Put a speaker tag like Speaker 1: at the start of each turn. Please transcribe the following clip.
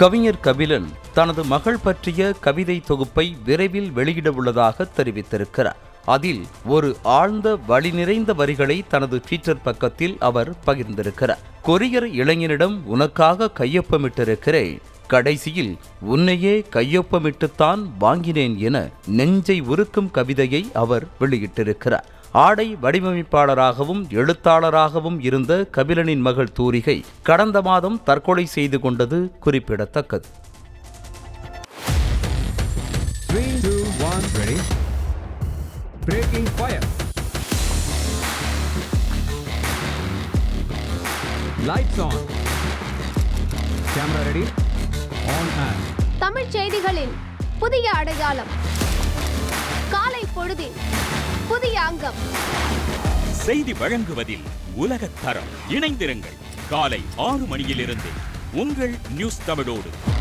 Speaker 1: கவிஞர் கபிலன் தனது மகள் பற்றிய கவிதை தொகுப்பை விரைவில் வெளியிட உள்ளதாக தெரிவித்திருக்கிறார். அதில் ஒரு ஆழ்ந்த வழி நிறைந்த வரிகளை தனது ட்விட்டர் பக்கத்தில் அவர் பகிர்ந்திருக்கிறார். கொரியர் இளைஞனிடம் உனக்காக கையொப்பமிட்டிருக்கிறேன். கடைசியில் உன்னையே கையொப்பமிட்டுத்தான் வாங்கினேன் என நெஞ்சை உருக்கும் கவிதையை அவர் வெளியிட்டிருக்கிறார். ஆடை வடிவமைப்பாளராகவும் எழுத்தாளராகவும் இருந்த கபிலனின் மகள் தூரிகை கடந்த மாதம் தற்கொலை செய்து கொண்டது குறிப்பிடத்தக்கது
Speaker 2: Three, two, one, ready. Breaking fire. Lights on. Camera ready. On and.
Speaker 3: தமிழ்ச் செய்திகளின் புதிய அடையாளம் காலை புதிய அங்கம்.
Speaker 4: செய்தி வழங்குவதில் உலகத் தரம். இணைந்திருங்கள். காலை ஆறு மணியிலிருந்து உங்கள் நியூஸ் தமிழோடு.